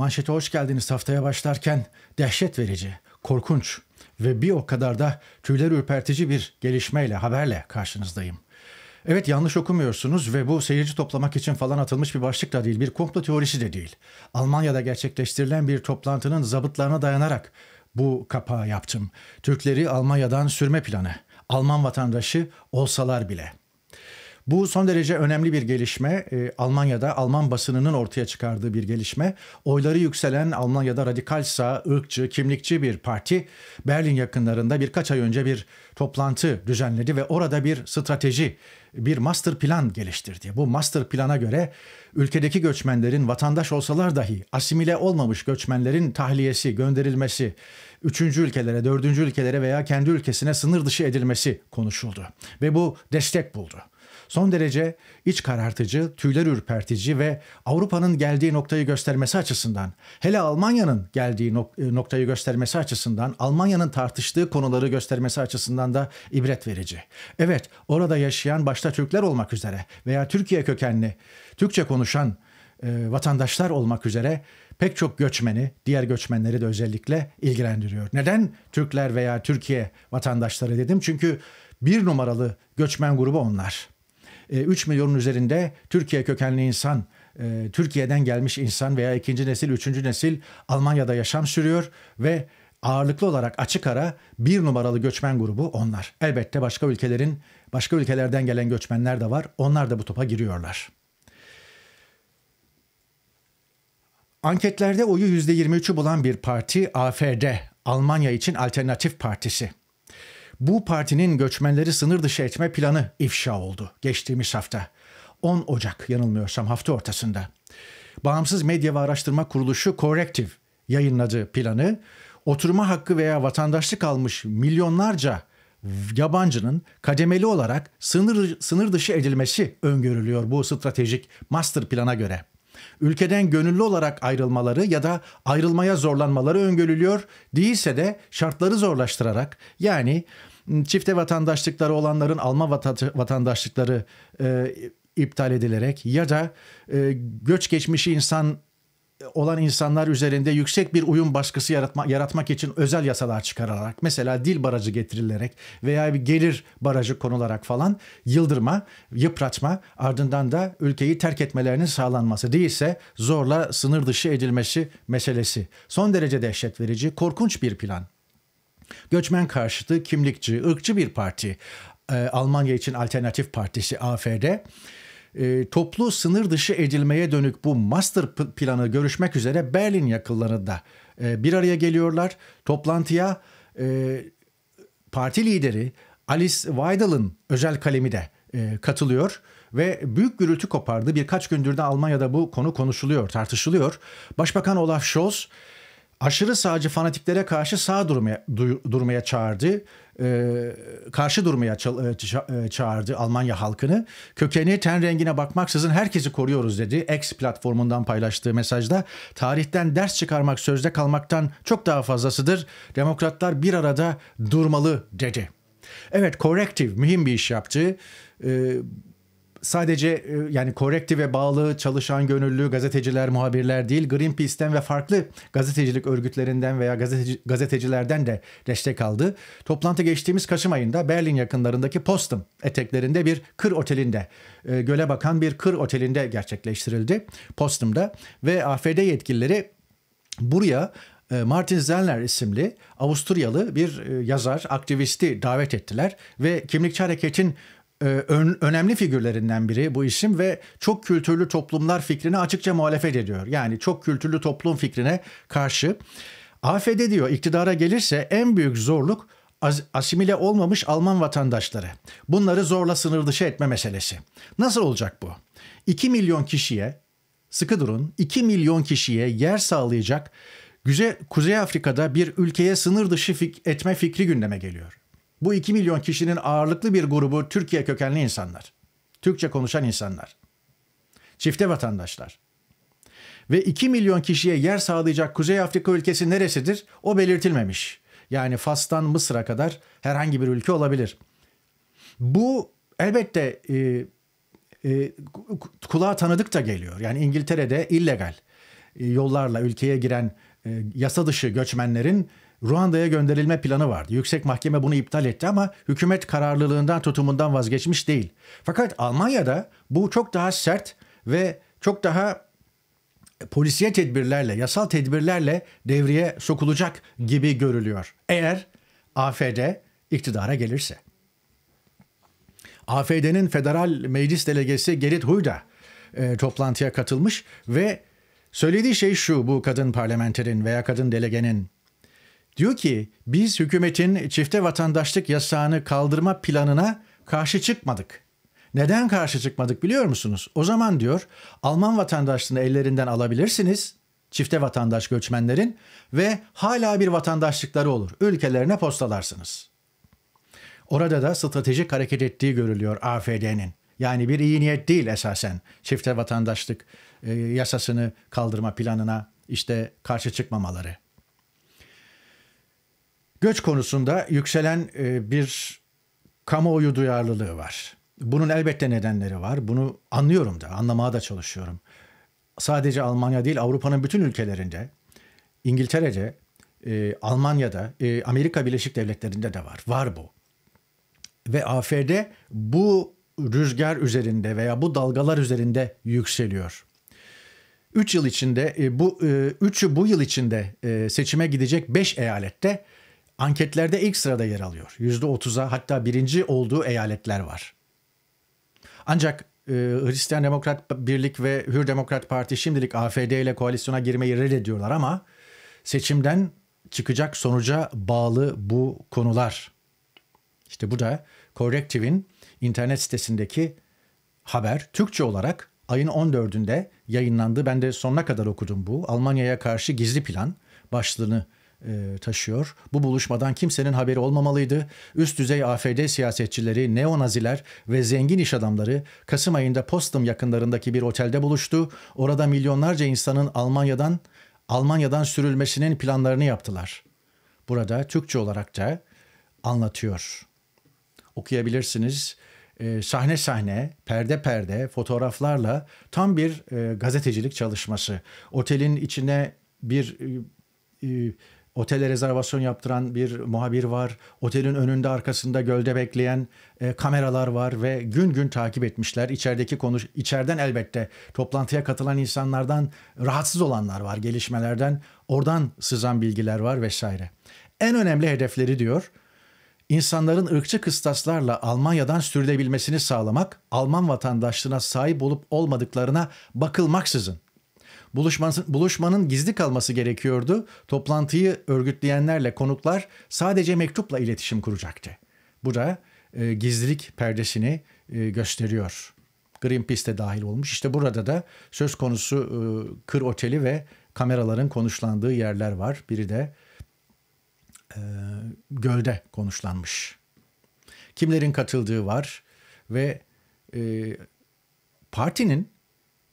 Manşete hoş geldiniz haftaya başlarken dehşet verici, korkunç ve bir o kadar da tüyler ürpertici bir gelişmeyle, haberle karşınızdayım. Evet yanlış okumuyorsunuz ve bu seyirci toplamak için falan atılmış bir başlık da değil, bir komplo teorisi de değil. Almanya'da gerçekleştirilen bir toplantının zabıtlarına dayanarak bu kapağı yaptım. Türkleri Almanya'dan sürme planı. Alman vatandaşı olsalar bile. Bu son derece önemli bir gelişme. E, Almanya'da Alman basınının ortaya çıkardığı bir gelişme. Oyları yükselen Almanya'da radikal sağ, ırkçı, kimlikçi bir parti Berlin yakınlarında birkaç ay önce bir toplantı düzenledi ve orada bir strateji, bir master plan geliştirdi. Bu master plana göre ülkedeki göçmenlerin vatandaş olsalar dahi asimile olmamış göçmenlerin tahliyesi, gönderilmesi, üçüncü ülkelere, dördüncü ülkelere veya kendi ülkesine sınır dışı edilmesi konuşuldu. Ve bu destek buldu son derece iç karartıcı, tüyler ürpertici ve Avrupa'nın geldiği noktayı göstermesi açısından, hele Almanya'nın geldiği nok- e, noktayı göstermesi açısından, Almanya'nın tartıştığı konuları göstermesi açısından da ibret verici. Evet, orada yaşayan başta Türkler olmak üzere veya Türkiye kökenli, Türkçe konuşan e, vatandaşlar olmak üzere pek çok göçmeni, diğer göçmenleri de özellikle ilgilendiriyor. Neden Türkler veya Türkiye vatandaşları dedim? Çünkü bir numaralı göçmen grubu onlar. 3 e, milyonun üzerinde Türkiye kökenli insan, e, Türkiye'den gelmiş insan veya ikinci nesil, üçüncü nesil Almanya'da yaşam sürüyor ve ağırlıklı olarak açık ara bir numaralı göçmen grubu onlar. Elbette başka ülkelerin, başka ülkelerden gelen göçmenler de var. Onlar da bu topa giriyorlar. Anketlerde oyu %23'ü bulan bir parti AFD, Almanya için Alternatif Partisi. Bu partinin göçmenleri sınır dışı etme planı ifşa oldu geçtiğimiz hafta. 10 Ocak yanılmıyorsam hafta ortasında. Bağımsız Medya ve Araştırma Kuruluşu Corrective yayınladığı planı oturma hakkı veya vatandaşlık almış milyonlarca yabancının kademeli olarak sınır, sınır dışı edilmesi öngörülüyor bu stratejik master plana göre. Ülkeden gönüllü olarak ayrılmaları ya da ayrılmaya zorlanmaları öngörülüyor. Değilse de şartları zorlaştırarak yani çifte vatandaşlıkları olanların Alman vatandaşlıkları e, iptal edilerek ya da e, göç geçmişi insan olan insanlar üzerinde yüksek bir uyum baskısı yaratma, yaratmak için özel yasalar çıkarılarak mesela dil barajı getirilerek veya bir gelir barajı konularak falan yıldırma, yıpratma ardından da ülkeyi terk etmelerinin sağlanması değilse zorla sınır dışı edilmesi meselesi. Son derece dehşet verici, korkunç bir plan. Göçmen karşıtı, kimlikçi, ırkçı bir parti. Ee, Almanya için Alternatif Partisi AFD e, toplu sınır dışı edilmeye dönük bu master planı görüşmek üzere Berlin yakınlarında e, bir araya geliyorlar. Toplantıya e, parti lideri Alice Weidel'ın özel kalemi de e, katılıyor ve büyük gürültü kopardı. Birkaç gündür de Almanya'da bu konu konuşuluyor, tartışılıyor. Başbakan Olaf Scholz aşırı sağcı fanatiklere karşı sağ durmaya, du, durmaya çağırdı. Ee, karşı durmaya e, e, çağırdı Almanya halkını. Kökeni ten rengine bakmaksızın herkesi koruyoruz dedi. X platformundan paylaştığı mesajda tarihten ders çıkarmak sözde kalmaktan çok daha fazlasıdır. Demokratlar bir arada durmalı dedi. Evet, corrective mühim bir iş yaptı. Ee, sadece e, yani ve bağlı çalışan gönüllü gazeteciler, muhabirler değil, Greenpeace'ten ve farklı gazetecilik örgütlerinden veya gazeteci, gazetecilerden de destek aldı. Toplantı geçtiğimiz Kasım ayında Berlin yakınlarındaki Postum eteklerinde bir kır otelinde, e, göle bakan bir kır otelinde gerçekleştirildi. Postum'da ve AFD yetkilileri buraya e, Martin Zellner isimli Avusturyalı bir yazar, aktivisti davet ettiler ve kimlikçi hareketin ön, önemli figürlerinden biri bu isim ve çok kültürlü toplumlar fikrine açıkça muhalefet ediyor. Yani çok kültürlü toplum fikrine karşı. AFD diyor iktidara gelirse en büyük zorluk asimile olmamış Alman vatandaşları. Bunları zorla sınır dışı etme meselesi. Nasıl olacak bu? 2 milyon kişiye, sıkı durun, 2 milyon kişiye yer sağlayacak Kuzey, Kuzey Afrika'da bir ülkeye sınır dışı fik etme fikri gündeme geliyor. Bu 2 milyon kişinin ağırlıklı bir grubu Türkiye kökenli insanlar. Türkçe konuşan insanlar. Çifte vatandaşlar. Ve 2 milyon kişiye yer sağlayacak Kuzey Afrika ülkesi neresidir? O belirtilmemiş. Yani Fas'tan Mısır'a kadar herhangi bir ülke olabilir. Bu elbette e, e, kulağa tanıdık da geliyor. Yani İngiltere'de illegal. e, yollarla ülkeye giren e, yasa dışı göçmenlerin Ruanda'ya gönderilme planı vardı. Yüksek Mahkeme bunu iptal etti ama hükümet kararlılığından tutumundan vazgeçmiş değil. Fakat Almanya'da bu çok daha sert ve çok daha polisiye tedbirlerle, yasal tedbirlerle devreye sokulacak gibi görülüyor. Eğer AFD iktidara gelirse. AFD'nin federal meclis delegesi Gerrit Huyda e, toplantıya katılmış ve söylediği şey şu bu kadın parlamenterin veya kadın delegenin Diyor ki biz hükümetin çifte vatandaşlık yasağını kaldırma planına karşı çıkmadık. Neden karşı çıkmadık biliyor musunuz? O zaman diyor Alman vatandaşlığını ellerinden alabilirsiniz çifte vatandaş göçmenlerin ve hala bir vatandaşlıkları olur. Ülkelerine postalarsınız. Orada da stratejik hareket ettiği görülüyor AFD'nin. Yani bir iyi niyet değil esasen çifte vatandaşlık e, yasasını kaldırma planına işte karşı çıkmamaları. Göç konusunda yükselen e, bir kamuoyu duyarlılığı var. Bunun elbette nedenleri var. Bunu anlıyorum da, anlamaya da çalışıyorum. Sadece Almanya değil, Avrupa'nın bütün ülkelerinde, İngiltere'de, e, Almanya'da, e, Amerika Birleşik Devletleri'nde de var. Var bu. Ve AFD bu rüzgar üzerinde veya bu dalgalar üzerinde yükseliyor. 3 yıl içinde bu 3'ü bu yıl içinde seçime gidecek 5 eyalette anketlerde ilk sırada yer alıyor. %30'a hatta birinci olduğu eyaletler var. Ancak e, Hristiyan Demokrat Birlik ve Hür Demokrat Parti şimdilik AFD ile koalisyona girmeyi reddediyorlar ama seçimden çıkacak sonuca bağlı bu konular. İşte bu da Corrective'in internet sitesindeki haber Türkçe olarak ayın 14'ünde yayınlandı. Ben de sonuna kadar okudum bu. Almanya'ya karşı gizli plan başlığını e, taşıyor. Bu buluşmadan kimsenin haberi olmamalıydı. Üst düzey AFD siyasetçileri, neonaziler ve zengin iş adamları Kasım ayında Postum yakınlarındaki bir otelde buluştu. Orada milyonlarca insanın Almanya'dan Almanya'dan sürülmesinin planlarını yaptılar. Burada Türkçe olarak da anlatıyor. Okuyabilirsiniz. E, sahne sahne, perde perde, fotoğraflarla tam bir e, gazetecilik çalışması. Otelin içine bir e, e, Otele rezervasyon yaptıran bir muhabir var. Otelin önünde arkasında gölde bekleyen e, kameralar var ve gün gün takip etmişler. İçerideki konuş içeriden elbette toplantıya katılan insanlardan rahatsız olanlar var gelişmelerden. Oradan sızan bilgiler var vesaire. En önemli hedefleri diyor insanların ırkçı kıstaslarla Almanya'dan sürülebilmesini sağlamak, Alman vatandaşlığına sahip olup olmadıklarına bakılmaksızın Buluşmanın, buluşmanın gizli kalması gerekiyordu. Toplantıyı örgütleyenlerle konuklar sadece mektupla iletişim kuracaktı. Bu da e, gizlilik perdesini e, gösteriyor. Greenpeace de dahil olmuş. İşte burada da söz konusu e, kır oteli ve kameraların konuşlandığı yerler var. Biri de e, gölde konuşlanmış. Kimlerin katıldığı var ve e, partinin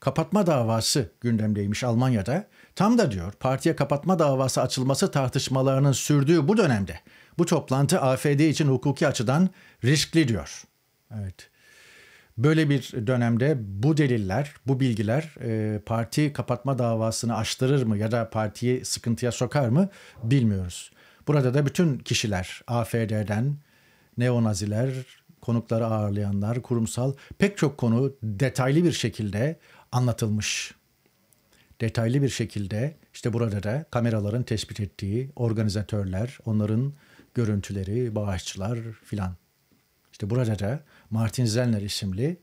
kapatma davası gündemdeymiş Almanya'da. Tam da diyor partiye kapatma davası açılması tartışmalarının sürdüğü bu dönemde bu toplantı AFD için hukuki açıdan riskli diyor. Evet. Böyle bir dönemde bu deliller, bu bilgiler e, parti kapatma davasını açtırır mı ya da partiyi sıkıntıya sokar mı bilmiyoruz. Burada da bütün kişiler AFD'den neonaziler, konukları ağırlayanlar, kurumsal pek çok konu detaylı bir şekilde anlatılmış. Detaylı bir şekilde işte burada da kameraların tespit ettiği organizatörler, onların görüntüleri, bağışçılar filan. İşte burada da Martin Zellner isimli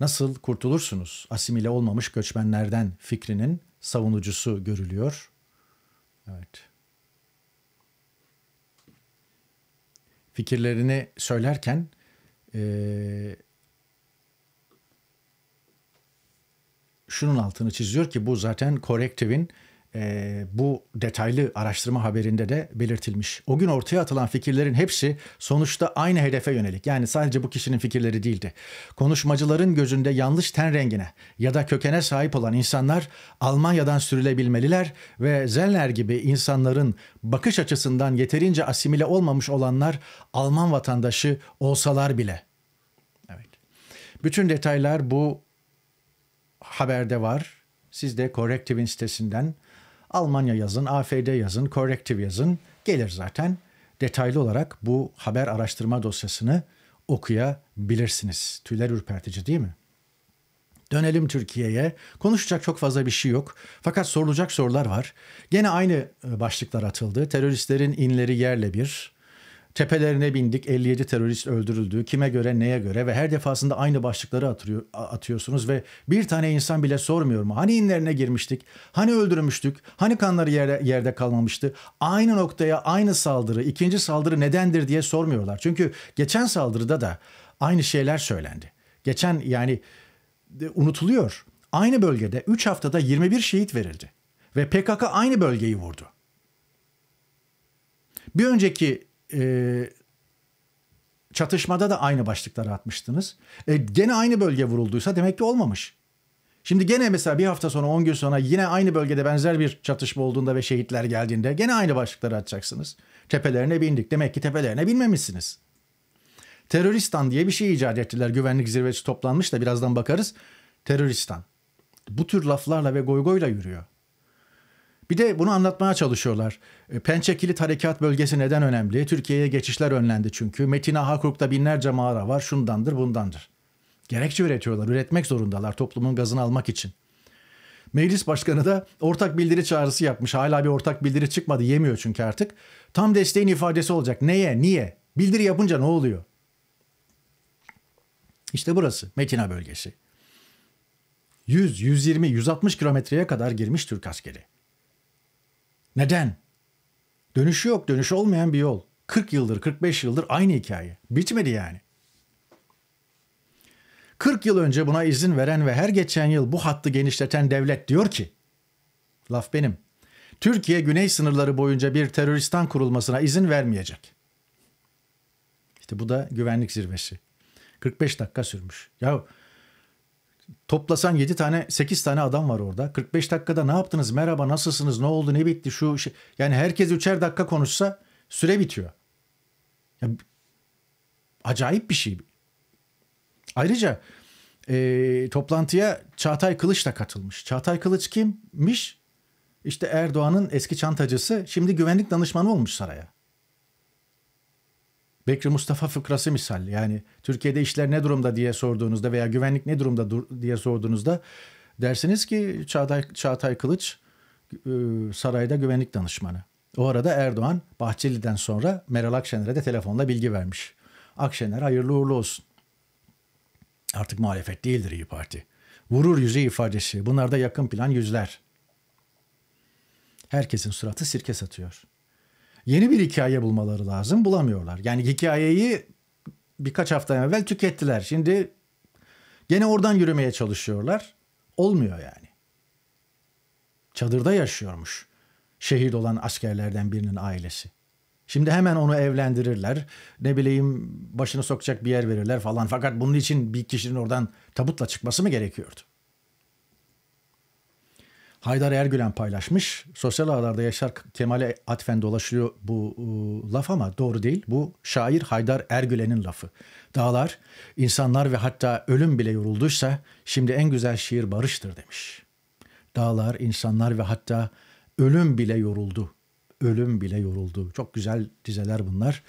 Nasıl kurtulursunuz asimile olmamış göçmenlerden fikrinin savunucusu görülüyor. Evet. Fikirlerini söylerken e, şunun altını çiziyor ki bu zaten Corrective'in e, bu detaylı araştırma haberinde de belirtilmiş. O gün ortaya atılan fikirlerin hepsi sonuçta aynı hedefe yönelik. Yani sadece bu kişinin fikirleri değildi. Konuşmacıların gözünde yanlış ten rengine ya da kökene sahip olan insanlar Almanya'dan sürülebilmeliler ve Zellner gibi insanların bakış açısından yeterince asimile olmamış olanlar Alman vatandaşı olsalar bile. Evet. Bütün detaylar bu haberde var. Siz de Corrective'in sitesinden Almanya yazın, AFD yazın, Corrective yazın. Gelir zaten. Detaylı olarak bu haber araştırma dosyasını okuyabilirsiniz. Tüyler ürpertici değil mi? Dönelim Türkiye'ye. Konuşacak çok fazla bir şey yok. Fakat sorulacak sorular var. Gene aynı e, başlıklar atıldı. Teröristlerin inleri yerle bir. Tepelerine bindik 57 terörist öldürüldü. Kime göre neye göre ve her defasında aynı başlıkları atıyor, atıyorsunuz ve bir tane insan bile sormuyor mu? Hani inlerine girmiştik? Hani öldürmüştük? Hani kanları yerde, yerde kalmamıştı? Aynı noktaya aynı saldırı, ikinci saldırı nedendir diye sormuyorlar. Çünkü geçen saldırıda da aynı şeyler söylendi. Geçen yani unutuluyor. Aynı bölgede 3 haftada 21 şehit verildi ve PKK aynı bölgeyi vurdu. Bir önceki e, çatışmada da aynı başlıkları atmıştınız. E, gene aynı bölge vurulduysa demek ki olmamış. Şimdi gene mesela bir hafta sonra 10 gün sonra yine aynı bölgede benzer bir çatışma olduğunda ve şehitler geldiğinde gene aynı başlıkları atacaksınız. Tepelerine bindik. Demek ki tepelerine binmemişsiniz. Teröristan diye bir şey icat ettiler. Güvenlik zirvesi toplanmış da birazdan bakarız. Teröristan. Bu tür laflarla ve goygoyla yürüyor. Bir de bunu anlatmaya çalışıyorlar. E, Pençe Kilit Harekat Bölgesi neden önemli? Türkiye'ye geçişler önlendi çünkü. Metin Hakurk'ta binlerce mağara var. Şundandır bundandır. Gerekçe üretiyorlar. Üretmek zorundalar toplumun gazını almak için. Meclis başkanı da ortak bildiri çağrısı yapmış. Hala bir ortak bildiri çıkmadı. Yemiyor çünkü artık. Tam desteğin ifadesi olacak. Neye? Niye? Bildiri yapınca ne oluyor? İşte burası Metina bölgesi. 100, 120, 160 kilometreye kadar girmiş Türk askeri. Neden? Dönüşü yok, dönüşü olmayan bir yol. 40 yıldır, 45 yıldır aynı hikaye. Bitmedi yani. 40 yıl önce buna izin veren ve her geçen yıl bu hattı genişleten devlet diyor ki, laf benim, Türkiye güney sınırları boyunca bir teröristan kurulmasına izin vermeyecek. İşte bu da güvenlik zirvesi. 45 dakika sürmüş. Ya toplasan 7 tane 8 tane adam var orada. 45 dakikada ne yaptınız? Merhaba nasılsınız? Ne oldu? Ne bitti? Şu şey. Yani herkes üçer dakika konuşsa süre bitiyor. Ya, acayip bir şey. Ayrıca e, toplantıya Çağatay Kılıç da katılmış. Çağatay Kılıç kimmiş? İşte Erdoğan'ın eski çantacısı şimdi güvenlik danışmanı olmuş saraya. Bekri Mustafa fıkrası misal yani Türkiye'de işler ne durumda diye sorduğunuzda veya güvenlik ne durumda dur diye sorduğunuzda dersiniz ki Çağatay, Çağatay Kılıç e, sarayda güvenlik danışmanı. O arada Erdoğan Bahçeli'den sonra Meral Akşener'e de telefonla bilgi vermiş. Akşener hayırlı uğurlu olsun. Artık muhalefet değildir İyi Parti. Vurur yüzü ifadesi. Bunlar da yakın plan yüzler. Herkesin suratı sirke satıyor yeni bir hikaye bulmaları lazım. Bulamıyorlar. Yani hikayeyi birkaç hafta evvel tükettiler. Şimdi gene oradan yürümeye çalışıyorlar. Olmuyor yani. Çadırda yaşıyormuş şehit olan askerlerden birinin ailesi. Şimdi hemen onu evlendirirler. Ne bileyim başını sokacak bir yer verirler falan. Fakat bunun için bir kişinin oradan tabutla çıkması mı gerekiyordu? Haydar Ergülen paylaşmış. Sosyal ağlarda Yaşar Kemal'e atfen dolaşıyor bu uh, laf ama doğru değil. Bu şair Haydar Ergülen'in lafı. Dağlar, insanlar ve hatta ölüm bile yorulduysa şimdi en güzel şiir barıştır demiş. Dağlar, insanlar ve hatta ölüm bile yoruldu. Ölüm bile yoruldu. Çok güzel dizeler bunlar.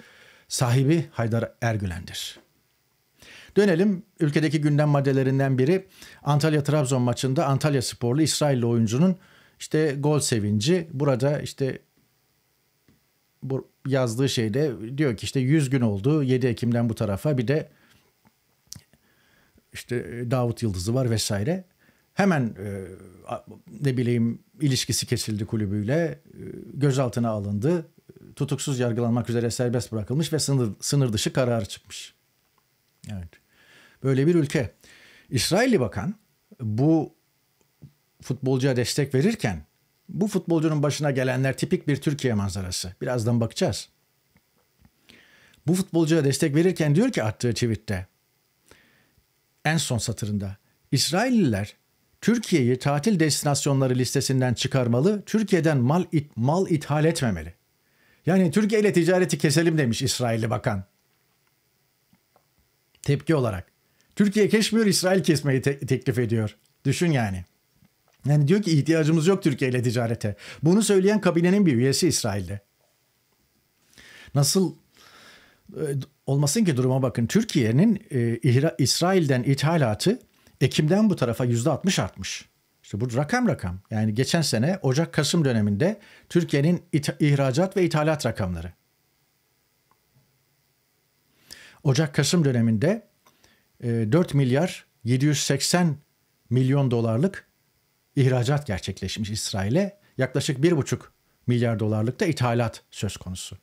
Sahibi Haydar Ergülen'dir. Dönelim ülkedeki gündem maddelerinden biri Antalya-Trabzon maçında Antalya sporlu İsrailli oyuncunun işte gol sevinci. Burada işte bu yazdığı şeyde diyor ki işte 100 gün oldu 7 Ekim'den bu tarafa bir de işte Davut Yıldızı var vesaire. Hemen e, ne bileyim ilişkisi kesildi kulübüyle, e, gözaltına alındı, tutuksuz yargılanmak üzere serbest bırakılmış ve sınır, sınır dışı kararı çıkmış. Evet. Böyle bir ülke. İsrailli bakan bu futbolcuya destek verirken bu futbolcunun başına gelenler tipik bir Türkiye manzarası. Birazdan bakacağız. Bu futbolcuya destek verirken diyor ki attığı tweette en son satırında İsrailliler Türkiye'yi tatil destinasyonları listesinden çıkarmalı, Türkiye'den mal it, mal ithal etmemeli. Yani Türkiye ile ticareti keselim demiş İsrailli bakan. Tepki olarak. Türkiye kesmiyor, İsrail kesmeyi te- teklif ediyor. Düşün yani. Yani diyor ki ihtiyacımız yok Türkiye ile ticarete. Bunu söyleyen kabinenin bir üyesi İsrail'de. Nasıl e, olmasın ki duruma bakın. Türkiye'nin e, İsrail'den ithalatı Ekim'den bu tarafa yüzde 60 artmış. İşte bu rakam rakam. Yani geçen sene Ocak-Kasım döneminde Türkiye'nin ihracat ve ithalat rakamları. Ocak-Kasım döneminde 4 e, milyar 780 milyon dolarlık ihracat gerçekleşmiş İsrail'e. Yaklaşık 1,5 milyar dolarlık da ithalat söz konusu.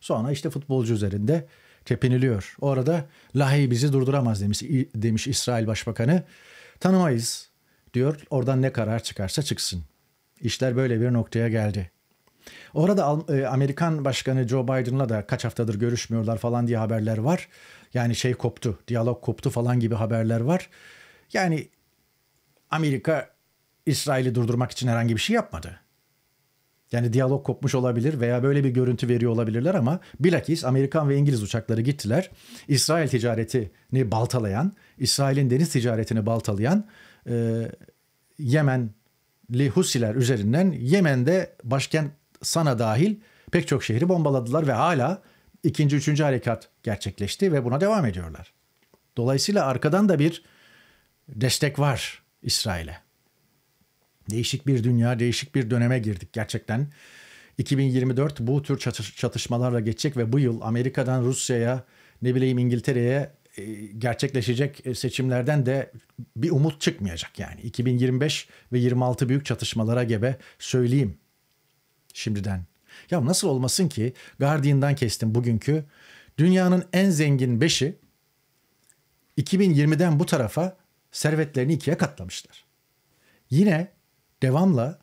Sonra işte futbolcu üzerinde tepiniliyor. O arada Lahi bizi durduramaz demiş, demiş İsrail Başbakanı. Tanımayız diyor. Oradan ne karar çıkarsa çıksın. İşler böyle bir noktaya geldi. Orada e, Amerikan Başkanı Joe Biden'la da kaç haftadır görüşmüyorlar falan diye haberler var. Yani şey koptu, diyalog koptu falan gibi haberler var. Yani Amerika İsrail'i durdurmak için herhangi bir şey yapmadı. Yani diyalog kopmuş olabilir veya böyle bir görüntü veriyor olabilirler ama bilakis Amerikan ve İngiliz uçakları gittiler. İsrail ticaretini baltalayan, İsrail'in deniz ticaretini baltalayan e, Yemenli Husiler üzerinden Yemen'de başkent Sana dahil pek çok şehri bombaladılar ve hala ikinci, üçüncü harekat gerçekleşti ve buna devam ediyorlar. Dolayısıyla arkadan da bir destek var İsrail'e. Değişik bir dünya, değişik bir döneme girdik gerçekten. 2024 bu tür çatışmalarla geçecek ve bu yıl Amerika'dan Rusya'ya, ne bileyim İngiltere'ye e, gerçekleşecek seçimlerden de bir umut çıkmayacak yani. 2025 ve 26 büyük çatışmalara gebe söyleyeyim şimdiden. Ya nasıl olmasın ki Guardian'dan kestim bugünkü dünyanın en zengin 5'i 2020'den bu tarafa servetlerini ikiye katlamışlar. Yine devamla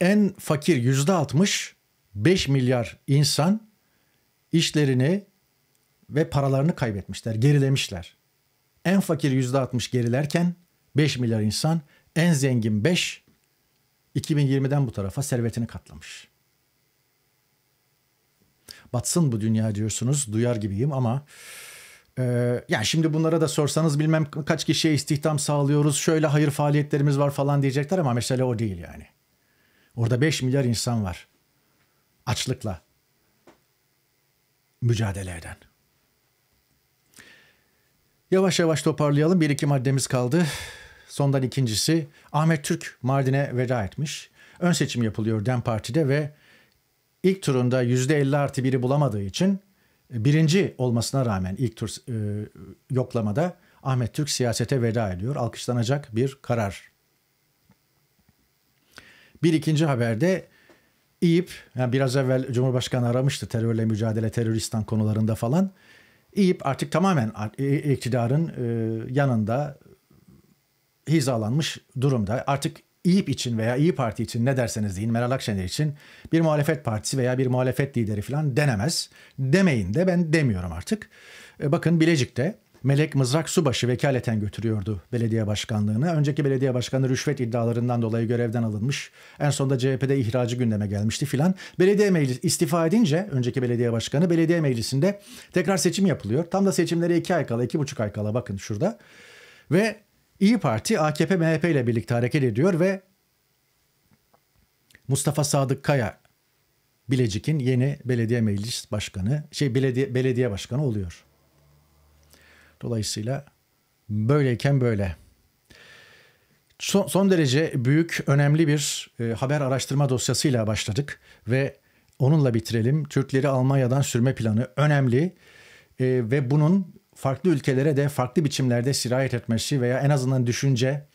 en fakir yüzde 60 5 milyar insan işlerini ve paralarını kaybetmişler, gerilemişler. En fakir yüzde 60 gerilerken 5 milyar insan, en zengin 5 2020'den bu tarafa servetini katlamış. Batsın bu dünya diyorsunuz, duyar gibiyim ama ee, yani şimdi bunlara da sorsanız bilmem kaç kişiye istihdam sağlıyoruz, şöyle hayır faaliyetlerimiz var falan diyecekler ama mesele o değil yani. Orada 5 milyar insan var. Açlıkla mücadele eden. Yavaş yavaş toparlayalım. Bir iki maddemiz kaldı. Sondan ikincisi Ahmet Türk Mardin'e veda etmiş. Ön seçim yapılıyor DEM Parti'de ve ilk turunda %50 artı biri bulamadığı için birinci olmasına rağmen ilk tur e, yoklamada Ahmet Türk siyasete veda ediyor. Alkışlanacak bir karar. Bir ikinci haberde İYİP, yani biraz evvel Cumhurbaşkanı aramıştı terörle mücadele, teröristan konularında falan. İYİP artık tamamen iktidarın e, yanında hizalanmış durumda. Artık İYİP için veya İyi Parti için ne derseniz deyin Meral Akşener için bir muhalefet partisi veya bir muhalefet lideri falan denemez. Demeyin de ben demiyorum artık. E, bakın Bilecik'te Melek Mızrak Subaşı vekaleten götürüyordu belediye başkanlığını. Önceki belediye başkanı rüşvet iddialarından dolayı görevden alınmış. En sonunda CHP'de ihracı gündeme gelmişti filan. Belediye meclisi istifa edince önceki belediye başkanı belediye meclisinde tekrar seçim yapılıyor. Tam da seçimlere iki ay kala, iki buçuk ay kala bakın şurada. Ve İyi Parti AKP MHP ile birlikte hareket ediyor ve Mustafa Sadık Kaya Bilecik'in yeni belediye meclis başkanı, şey belediye belediye başkanı oluyor. Dolayısıyla böyleyken böyle. Son, son derece büyük, önemli bir e, haber araştırma dosyasıyla başladık ve onunla bitirelim. Türkleri Almanya'dan sürme planı önemli e, ve bunun farklı ülkelere de farklı biçimlerde sirayet etmesi veya en azından düşünce,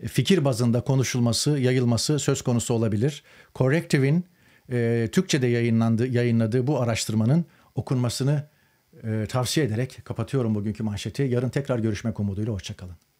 e, fikir bazında konuşulması, yayılması söz konusu olabilir. Corrective'in e, Türkçe'de yayınlandı, yayınladığı bu araştırmanın okunmasını e, tavsiye ederek kapatıyorum bugünkü manşeti. Yarın tekrar görüşmek umuduyla. Hoşçakalın.